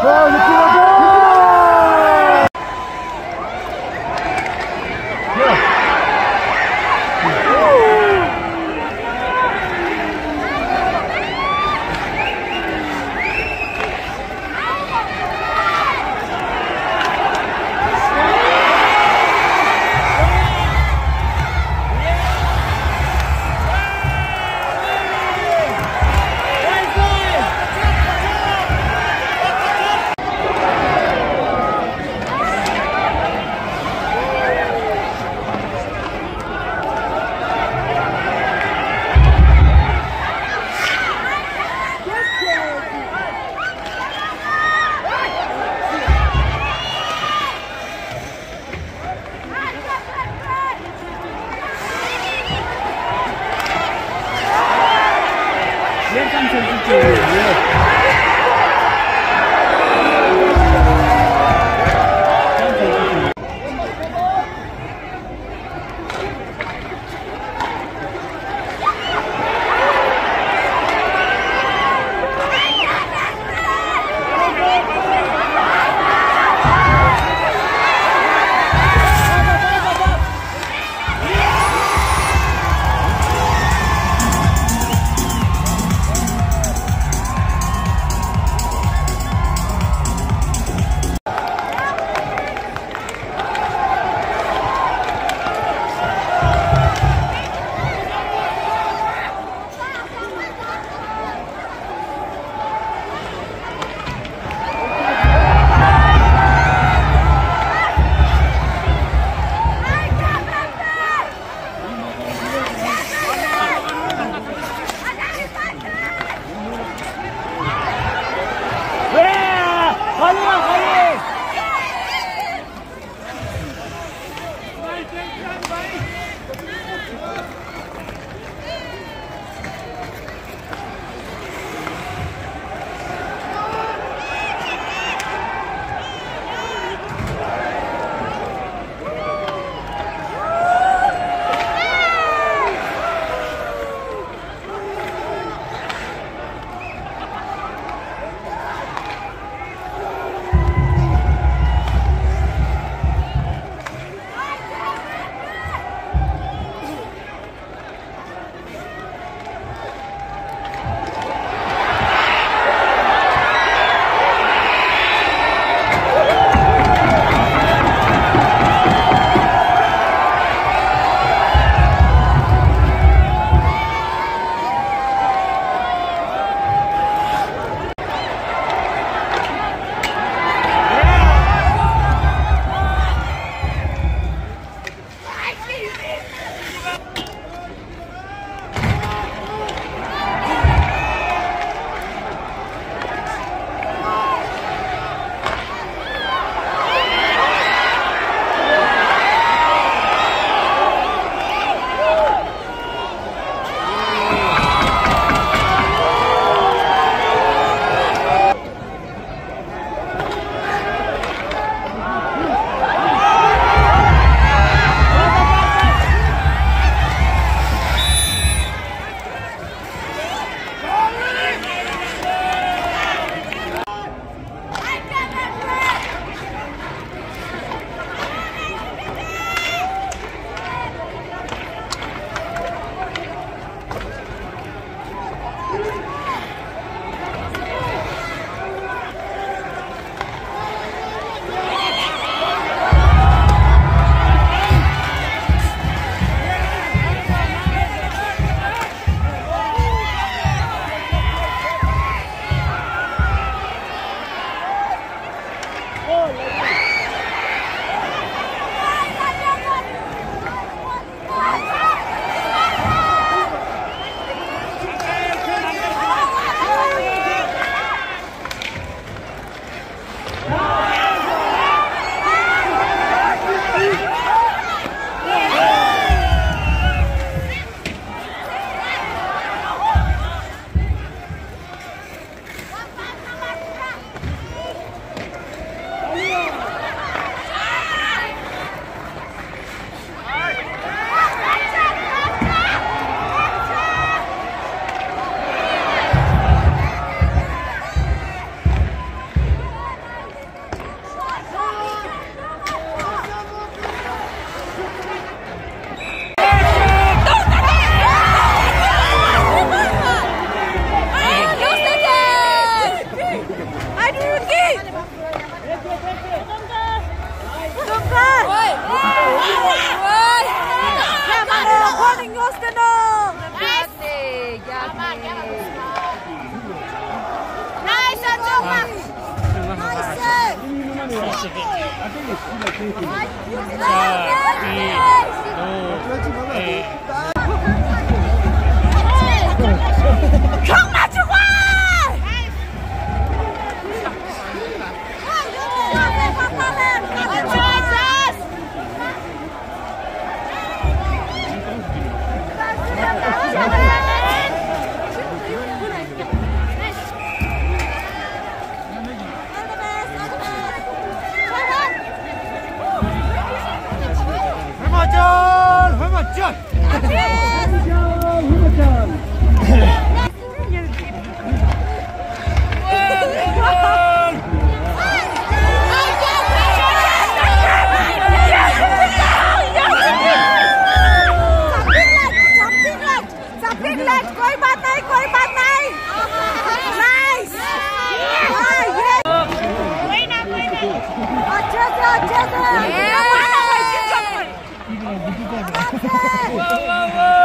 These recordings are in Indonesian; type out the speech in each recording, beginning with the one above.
Huh? 참 재밌죠.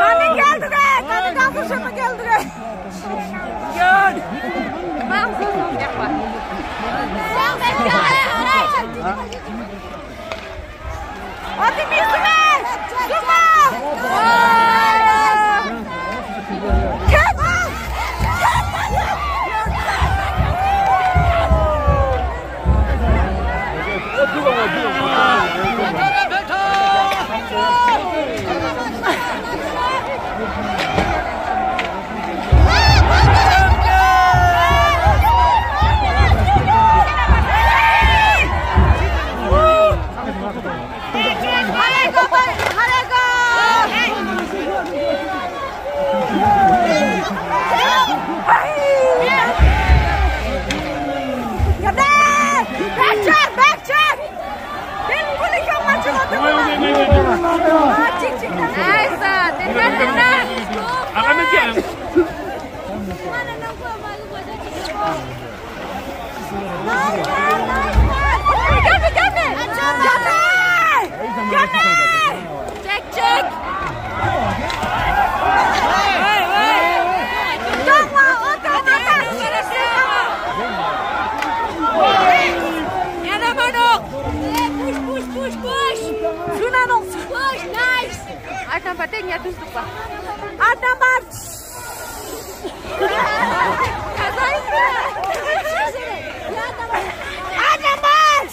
Kadın geldi de. Kadın kafası mı geldi de. Gel. Ben sözüm Hadi bir sümer. Sümer. ada batik ya tuh lupa ada mas. Ada mas. Ada mas.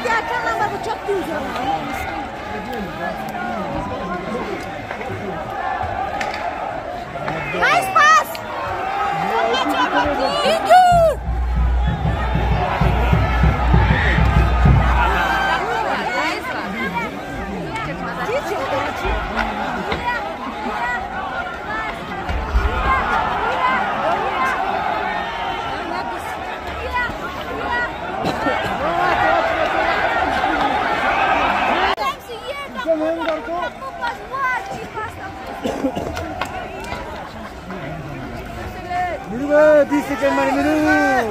Hadi Erkan ama bu çok güzel. Nice pass. Ingur. Yeah. dice que es second.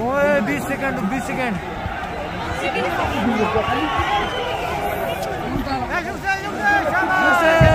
ओए 20 second, 20 second second